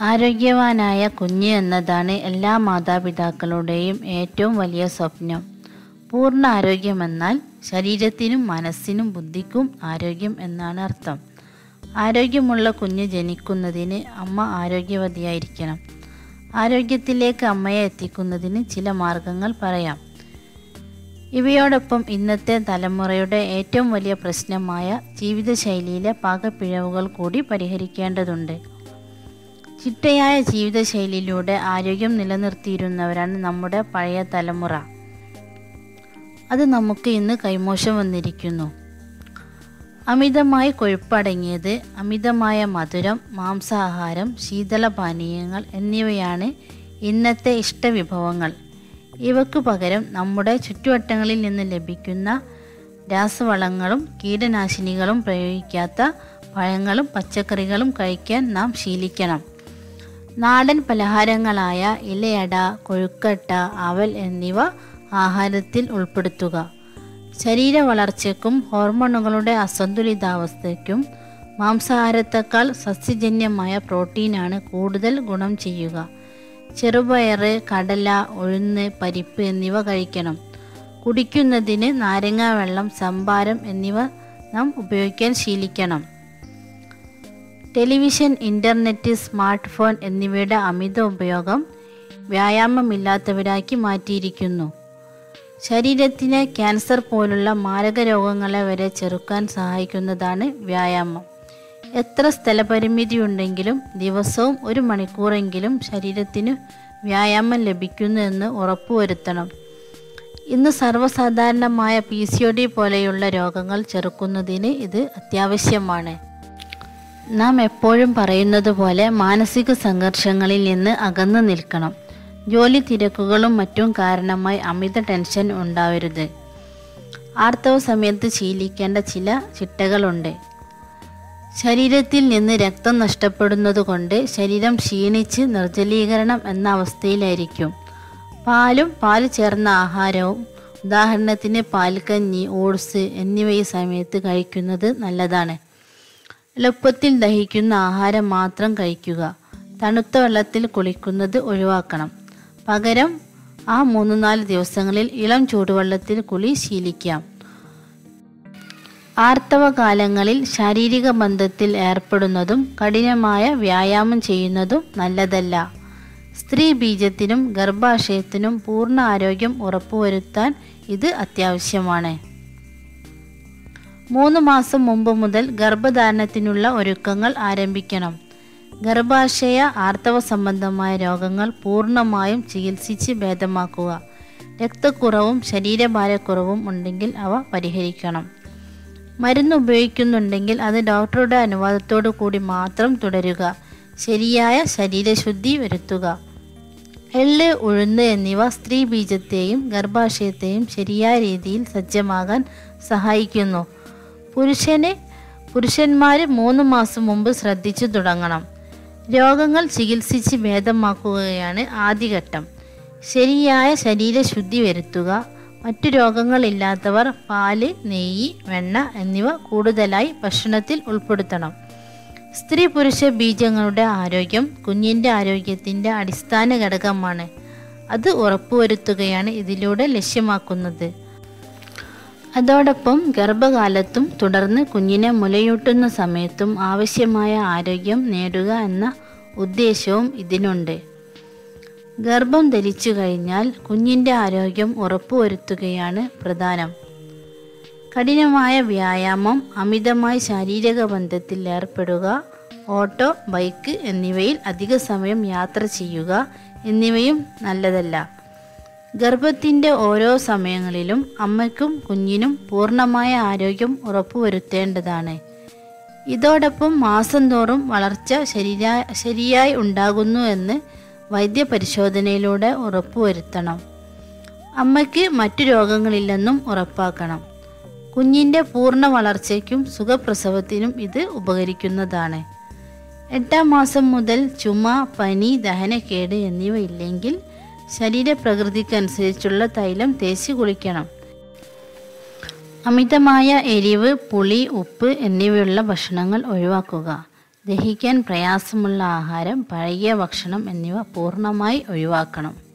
ആരോഗ്യവാനായ കുഞ്ഞ് എന്നതാണ് എല്ലാ മാതാപിതാക്കളുടെയും ഏറ്റവും വലിയ സ്വപ്നം. പൂർണ ആരോഗ്യം എന്നാൽ ശരീരത്തിനും മനസ്സിനും ബുദ്ധിക്കും ആരോഗ്യം എന്നാണ് അർത്ഥം. ആരോഗ്യമുള്ള കുഞ്ഞ് ജനിക്കുന്നതിന് അമ്മ ആരോഗ്യവതിയായിരിക്കണം. ആരോഗ്യത്തിലേക്ക് അമ്മയെ എത്തിക്കുന്നതിന് ചില മാർഗങ്ങൾ പറയാം. ഇവയോടൊപ്പം ഇന്നത്തെ തലമുറയുടെ ഏറ്റവും വലിയ പ്രശ്നമായ ജീവിതശൈലിയിലെ പാകപ്പിഴവുകൾ കൂടി പരിഹരിക്കേണ്ടതുണ്ട്. ചിട്ടയായ ജീവിതശൈലിയിലൂടെ ആരോഗ്യം നിലനിർത്തിയിരുന്നവരാണ് നമ്മുടെ പഴയ തലമുറ. അത് നമുക്ക് ഇന്ന് കൈമോശം വന്നിരിക്കുന്നു. അമിതമായി കൊഴുപ്പടങ്ങിയത് അമിതമായ മധുരം മാംസാഹാരം ശീതളപാനീയങ്ങൾ എന്നിവയാണ് ഇന്നത്തെ ഇഷ്ടവിഭവങ്ങൾ. ഇവക്ക് പകരം നമ്മുടെ ചുറ്റുവട്ടങ്ങളിൽ നിന്ന് ലഭിക്കുന്ന രാസവളങ്ങളും കീടനാശിനികളും പ്രയോഗിക്കാത്ത പഴങ്ങളും പച്ചക്കറികളും കഴിക്കാൻ നാം ശീലിക്കണം. നാടൻ പലഹാരങ്ങളായ ഇലയട കൊഴുക്കട്ട അവൽ എന്നിവ ആഹാരത്തിൽ ഉൾപ്പെടുത്തുക. ശരീര വളർച്ചയ്ക്കും ഹോർമോണുകളുടെ അസന്തുലിതാവസ്ഥയ്ക്കും മാംസാഹാരത്തേക്കാൾ സസ്യജന്യമായ പ്രോട്ടീനാണ് കൂടുതൽ ഗുണം ചെയ്യുക. ചെറുപയർ കടല ഉഴുന്ന് പരിപ്പ് എന്നിവ കഴിക്കണം. കുടിക്കുന്നതിന് നാരങ്ങാവെള്ളം സംഭാരം എന്നിവ നാം ഉപയോഗിക്കാൻ ശീലിക്കണം. ടെലിവിഷൻ ഇന്റർനെറ്റ് സ്മാർട്ട് ഫോൺ എന്നിവയുടെ അമിത ഉപയോഗം വ്യായാമമില്ലാത്തവരാക്കി മാറ്റിയിരിക്കുന്നു. ശരീരത്തിന് ക്യാൻസർ പോലുള്ള മാരക രോഗങ്ങളെ വരെ ചെറുക്കാൻ സഹായിക്കുന്നതാണ് വ്യായാമം. എത്ര സ്ഥലപരിമിതി ഉണ്ടെങ്കിലും ദിവസവും ഒരു മണിക്കൂറെങ്കിലും ശരീരത്തിന് വ്യായാമം ലഭിക്കുന്നു എന്ന് ഉറപ്പുവരുത്തണം. ഇന്ന് സർവസാധാരണമായ പി സി ഒ ഡി പോലെയുള്ള രോഗങ്ങൾ ചെറുക്കുന്നതിന് ഇത് അത്യാവശ്യമാണ്. നാം എപ്പോഴും പറയുന്നത് പോലെ മാനസിക സംഘർഷങ്ങളിൽ നിന്ന് അകന്നു നിൽക്കണം. ജോലി തിരക്കുകളും മറ്റും കാരണമായി അമിത ടെൻഷൻ ഉണ്ടാവരുത്. ആർത്തവ സമയത്ത് ശീലിക്കേണ്ട ചില ചിട്ടകളുണ്ട്. ശരീരത്തിൽ നിന്ന് രക്തം നഷ്ടപ്പെടുന്നതുകൊണ്ട് ശരീരം ക്ഷീണിച്ച് നിർജലീകരണം എന്ന അവസ്ഥയിലായിരിക്കും. പാലും പാൽ ചേർന്ന ആഹാരവും ഉദാഹരണത്തിന് പാൽക്കഞ്ഞി ഓട്സ് എന്നിവ ഈ സമയത്ത് കഴിക്കുന്നത് നല്ലതാണ്. എളുപ്പത്തിൽ ദഹിക്കുന്ന ആഹാരം മാത്രം കഴിക്കുക. തണുത്ത വെള്ളത്തിൽ കുളിക്കുന്നത് ഒഴിവാക്കണം. പകരം ആ മൂന്ന് നാല് ദിവസങ്ങളിൽ ഇളം ചൂടുവെള്ളത്തിൽ കുളി ശീലിക്കാം. ആർത്തവ കാലങ്ങളിൽ ശാരീരിക ബന്ധത്തിൽ ഏർപ്പെടുന്നതും കഠിനമായ വ്യായാമം ചെയ്യുന്നതും നല്ലതല്ല. സ്ത്രീ ബീജത്തിനും ഗർഭാശയത്തിനും പൂർണ ആരോഗ്യം ഉറപ്പുവരുത്താൻ ഇത് അത്യാവശ്യമാണ്. മൂന്ന് മാസം മുമ്പ് മുതൽ ഗർഭധാരണത്തിനുള്ള ഒരുക്കങ്ങൾ ആരംഭിക്കണം. ഗർഭാശയ ആർത്തവ സംബന്ധമായ രോഗങ്ങൾ പൂർണമായും ചികിത്സിച്ച് ഭേദമാക്കുക. രക്തക്കുറവും ശരീരഭാരക്കുറവും ഉണ്ടെങ്കിൽ അവ പരിഹരിക്കണം. മരുന്ന് ഉപയോഗിക്കുന്നുണ്ടെങ്കിൽ അത് ഡോക്ടറുടെ അനുവാദത്തോടു കൂടി മാത്രം തുടരുക. ശരിയായ ശരീരശുദ്ധി വരുത്തുക. എള്ള് ഉഴുന്ന് എന്നിവ സ്ത്രീ ബീജത്തെയും ഗർഭാശയത്തെയും ശരിയായ രീതിയിൽ സജ്ജമാകാൻ സഹായിക്കുന്നു. പുരുഷന് പുരുഷന്മാർ മൂന്ന് മാസം മുമ്പ് ശ്രദ്ധിച്ചു തുടങ്ങണം. രോഗങ്ങൾ ചികിത്സിച്ച് ഭേദമാക്കുകയാണ് ആദ്യഘട്ടം. ശരിയായ ശരീരശുദ്ധി വരുത്തുക മറ്റു രോഗങ്ങളില്ലാത്തവർ പാൽ നെയ്യ് വെണ്ണ എന്നിവ കൂടുതലായി ഭക്ഷണത്തിൽ ഉൾപ്പെടുത്തണം. സ്ത്രീ പുരുഷ ബീജങ്ങളുടെ ആരോഗ്യം കുഞ്ഞിന്റെ ആരോഗ്യത്തിന്റെ അടിസ്ഥാന ഘടകമാണ്. അത് ഉറപ്പുവരുത്തുകയാണ് ഇതിലൂടെ ലക്ഷ്യമാക്കുന്നത്. അതോടൊപ്പം ഗർഭകാലത്തും തുടർന്ന് കുഞ്ഞിനെ മുലയൂട്ടുന്ന സമയത്തും ആവശ്യമായ ആരോഗ്യം നേടുക എന്ന ഉദ്ദേശവും ഇതിനുണ്ട്. ഗർഭം ധരിച്ചു കഴിഞ്ഞാൽ കുഞ്ഞിന്റെ ആരോഗ്യം ഉറപ്പുവരുത്തുകയാണ് പ്രധാനം. കഠിനമായ വ്യായാമം അമിതമായ ശാരീരിക ബന്ധത്തിൽ ഏർപ്പെടുക ഓട്ടോ ബൈക്ക് എന്നിവയിൽ അധിക സമയം യാത്ര ചെയ്യുക എന്നിവയും നല്ലതല്ല. ഗർഭത്തിന്റെ ഓരോ സമയങ്ങളിലും അമ്മയ്ക്കും കുഞ്ഞിനും പൂർണമായ ആരോഗ്യം ഉറപ്പുവരുത്തേണ്ടതാണ്. ഇതോടൊപ്പം മാസം തോറും വളർച്ച ശരിയാ ശരിയായി ഉണ്ടാകുന്നു എന്ന് വൈദ്യപരിശോധനയിലൂടെ ഉറപ്പുവരുത്തണം. അമ്മയ്ക്ക് മറ്റു രോഗങ്ങളില്ലെന്നും ഉറപ്പാക്കണം. കുഞ്ഞിന്റെ പൂർണ വളർച്ചയ്ക്കും സുഖപ്രസവത്തിനും ഇത് ഉപകരിക്കുന്നതാണ്. എട്ടാം മാസം മുതൽ ചുമ പനി ദഹനക്കേട് എന്നിവ ഇല്ലെങ്കിൽ ശരീരപ്രകൃതിക്കനുസരിച്ചുള്ള തൈലം തേച്ച് കുളിക്കണം. അമിതമായ എരിവ് പുളി ഉപ്പ് എന്നിവയുള്ള ഭക്ഷണങ്ങൾ ഒഴിവാക്കുക. ദഹിക്കാൻ പ്രയാസമുള്ള ആഹാരം പഴകിയ ഭക്ഷണം എന്നിവ പൂർണമായി ഒഴിവാക്കണം.